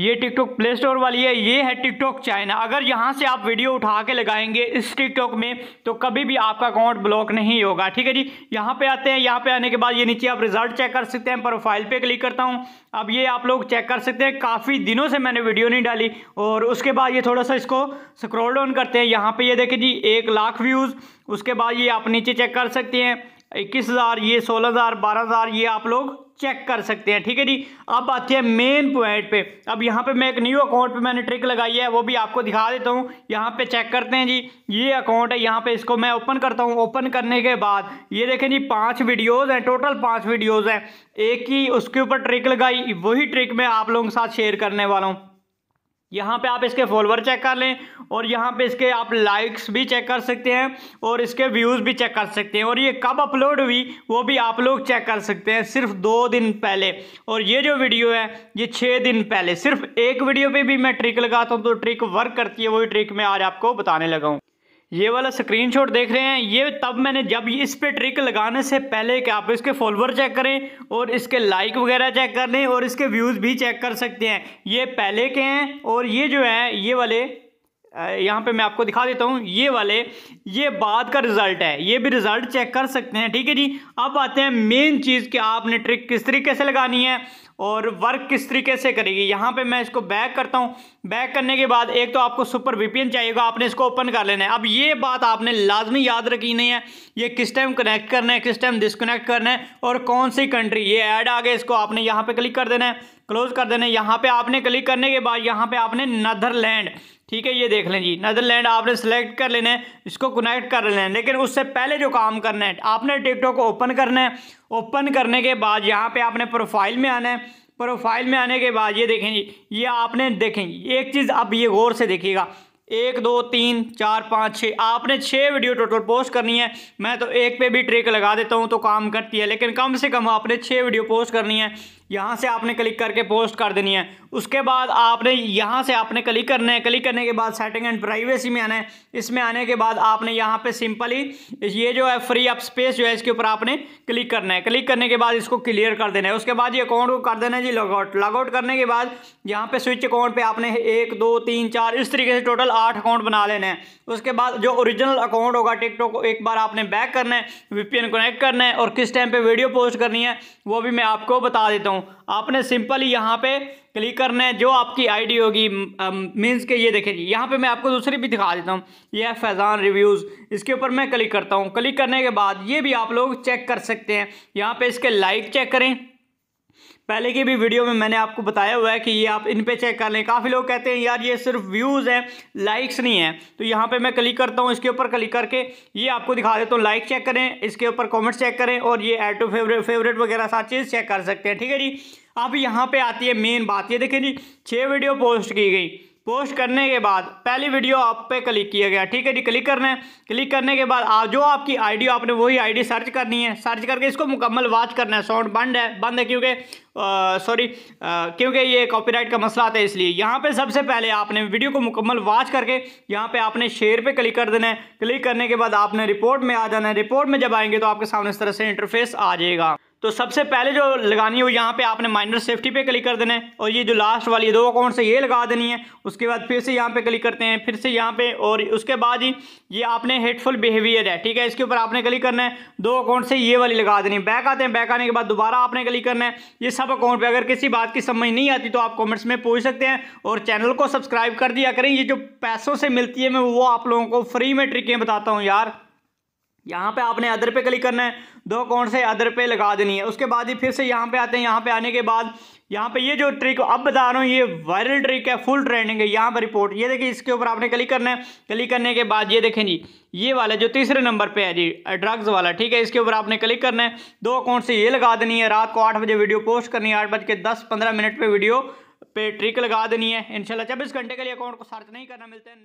ये TikTok play store वाली है, ये है टिकटॉक चाइना। अगर यहाँ से आप वीडियो उठा के लगाएँगे इस टिकटॉक में तो कभी भी आपका अकाउंट ब्लॉक नहीं होगा, ठीक है जी? यहाँ पे आते हैं, यहाँ पे आने के बाद ये नीचे आप रिज़ल्ट चेक कर सकते हैं, प्रोफ़ाइल पे क्लिक करता हूँ। अब ये आप लोग चेक कर सकते हैं, काफ़ी दिनों से मैंने वीडियो नहीं डाली, और उसके बाद ये थोड़ा सा इसको स्क्रॉल डाउन करते हैं। यहाँ पे ये देखें जी, एक लाख व्यूज़, उसके बाद ये आप नीचे चेक कर सकते हैं, इक्कीस हज़ार, ये सोलह हज़ार, बारह हज़ार, ये आप लोग चेक कर सकते हैं, ठीक है जी? अब आती है मेन पॉइंट पे। अब यहाँ पे मैं एक न्यू अकाउंट पे मैंने ट्रिक लगाई है, वो भी आपको दिखा देता हूँ। यहाँ पे चेक करते हैं जी, ये अकाउंट है, यहाँ पे इसको मैं ओपन करता हूँ। ओपन करने के बाद, ये देखें जी, पाँच वीडियोज़ हैं टोटल पाँच वीडियोज़ हैं। एक ही उसके ऊपर ट्रिक लगाई, वही ट्रिक मैं आप लोगों के साथ शेयर करने वाला हूँ। यहाँ पे आप इसके फॉलोअर चेक कर लें और यहाँ पे इसके आप लाइक्स भी चेक कर सकते हैं और इसके व्यूज़ भी चेक कर सकते हैं। और ये कब अपलोड हुई, वो भी आप लोग चेक कर सकते हैं सिर्फ़ दो दिन पहले। और ये जो वीडियो है, ये छः दिन पहले। सिर्फ़ एक वीडियो पे भी मैं ट्रिक लगाता हूँ तो ट्रिक वर्क करती है, वही ट्रिक मैं आज आपको बताने लगाऊँ ये वाला स्क्रीनशॉट देख रहे हैं। ये तब मैंने जब इस पे ट्रिक लगाने से पहले कि आप इसके फॉलोवर चेक करें और इसके लाइक वगैरह चेक कर लें और इसके व्यूज़ भी चेक कर सकते हैं। ये पहले के हैं और ये जो है, ये वाले यहाँ पे मैं आपको दिखा देता हूँ, ये वाले, ये बाद का रिज़ल्ट है, ये भी रिज़ल्ट चेक कर सकते हैं, ठीक है जी? अब आते हैं मेन चीज़ कि आपने ट्रिक किस तरीके से लगानी है और वर्क किस तरीके से करेगी। यहाँ पे मैं इसको बैक करता हूँ। बैक करने के बाद एक तो आपको सुपर वीपीएन चाहिएगा, आपने इसको ओपन कर लेना है। अब ये बात आपने लाजमी याद रखी नहीं है, ये किस टाइम कनेक्ट करना है, किस टाइम डिसकनेक्ट करना है और कौन सी कंट्री ये ऐड आ गए, इसको आपने यहाँ पे क्लिक कर देना है क्लोज कर देना है। यहाँ पे आपने क्लिक करने के बाद, यहाँ पे आपने नदरलैंड ठीक है, ये देख लें जी। नदरलैंड आपने सेलेक्ट कर लेना है इसको कनेक्ट कर लेना। है लेकिन उससे पहले जो काम करना है, आपने टिकटॉक को ओपन करना है। ओपन करने के बाद यहाँ पे आपने प्रोफ़ाइल में आना है। प्रोफ़ाइल में आने के बाद ये देखें जी, ये आपने देखें एक चीज़ अब ये गौर से देखिएगा। एक, दो, तीन, चार, पाँच, छः। आपने छः वीडियो टोटल पोस्ट करनी है। मैं तो एक पे भी ट्रिक लगा देता हूँ तो काम करती है। लेकिन कम से कम आपने छः वीडियो पोस्ट करनी है। यहाँ से आपने क्लिक करके पोस्ट कर देनी है। उसके बाद आपने यहाँ से आपने क्लिक करना है। क्लिक करने के बाद सेटिंग एंड प्राइवेसी में आना है। इसमें आने के बाद आपने यहाँ पे सिंपली ये जो है फ्री अप स्पेस जो है, इसके ऊपर आपने क्लिक करना है। क्लिक करने के बाद इसको क्लियर कर देना है। उसके बाद ये अकाउंट को कर देना है जी लॉगआउट लॉगआउट करने के बाद यहाँ पे स्विच अकाउंट पर आपने एक, दो, तीन, चार, इस तरीके से टोटल आठ अकाउंट बना लेने हैं। उसके बाद जो ओरिजिनल अकाउंट होगा टिकटॉक को एक बार आपने बैक करना है वीपीएन कनेक्ट करना है, और किस टाइम पे वीडियो पोस्ट करनी है, वो भी मैं आपको बता देता हूँ। आपने सिंपली यहाँ पे क्लिक करना है, जो आपकी आईडी होगी मीन्स के, ये देखें यहाँ पे मैं आपको दूसरी भी दिखा देता हूँ। ये है फैज़ान रिव्यूज़ इसके ऊपर मैं क्लिक करता हूँ। क्लिक करने के बाद ये भी आप लोग चेक कर सकते हैं। यहाँ पे इसके लाइक चेक करें। पहले की भी वीडियो में मैंने आपको बताया हुआ है कि ये आप इन पे चेक कर लें। काफ़ी लोग कहते हैं, यार, ये सिर्फ़ व्यूज़ हैं लाइक्स नहीं है। तो यहाँ पे मैं क्लिक करता हूँ, इसके ऊपर क्लिक करके ये आपको दिखा देता हूँ। लाइक चेक करें, इसके ऊपर कमेंट्स चेक करें और ये एड टू फेवरेट फेवरेट वगैरह सारी चीज़ चेक कर सकते हैं। ठीक है जी? अब यहाँ पर आती है मेन बात। ये देखें जी छः वीडियो पोस्ट की गई। पोस्ट करने के बाद पहली वीडियो आप पे क्लिक किया गया। ठीक है जी, क्लिक करना है। क्लिक करने के बाद आप, जो आपकी आईडी, आपने वही आईडी सर्च करनी है। सर्च करके इसको मुकम्मल वॉच करना है। साउंड बंद है। बंद है क्योंकि सॉरी क्योंकि ये कॉपीराइट का मसला आता है इसलिए। यहाँ पे सबसे पहले आपने वीडियो को मुकम्मल वॉच करके यहाँ पे आपने शेयर पे क्लिक कर देना है। क्लिक करने के बाद आपने रिपोर्ट में आ जाना है। रिपोर्ट में जब आएँगे तो आपके सामने इस तरह से इंटरफेस आ जाएगा। तो सबसे पहले जो लगानी है यहाँ पे आपने माइनर सेफ्टी पे क्लिक कर देना है और ये जो लास्ट वाली दो अकाउंट से ये लगा देनी है। उसके बाद फिर से यहाँ पे क्लिक करते हैं, फिर से यहाँ पे और उसके बाद ही ये आपने हेटफुल बिहेवियर है, ठीक है? इसके ऊपर आपने क्लिक करना है, दो अकाउंट से ये वाली लगा देनी है। बैक आते हैं बैक आने के बाद दोबारा आपने क्लिक करना है। ये सब अकाउंट पर अगर किसी बात की समझ नहीं आती तो आप कॉमेंट्स में पूछ सकते हैं और चैनल को सब्सक्राइब कर दिया करें। ये जो पैसों से मिलती है, मैं वो आप लोगों को फ्री में ट्रिकें बताता हूँ यार। यहाँ पे आपने अदर पे क्लिक करना है। दो अकाउंट से अदर पे लगा देनी है। उसके बाद ही फिर से यहाँ पे आते हैं। यहाँ पे आने के बाद यहाँ पे ये जो ट्रिक अब बता रहा हूँ, ये वायरल ट्रिक है फुल ट्रेंडिंग है। यहाँ पर रिपोर्ट ये देखिए, इसके ऊपर आपने क्लिक करना है। क्लिक करने के बाद ये देखें जी, ये वाला जो तीसरे नंबर पे है जी ड्रग्स वाला, ठीक है, इसके ऊपर आपने क्लिक करना है। दो अकाउंट से ये लगा देनी है। रात को आठ बजे वीडियो पोस्ट करनी है। आठ बज के दस पंद्रह मिनट पर वीडियो पे ट्रिक लगा देनी है। इनशाला चौबीस घंटे के लिए अकाउंट को सर्च नहीं करना। मिलते हैं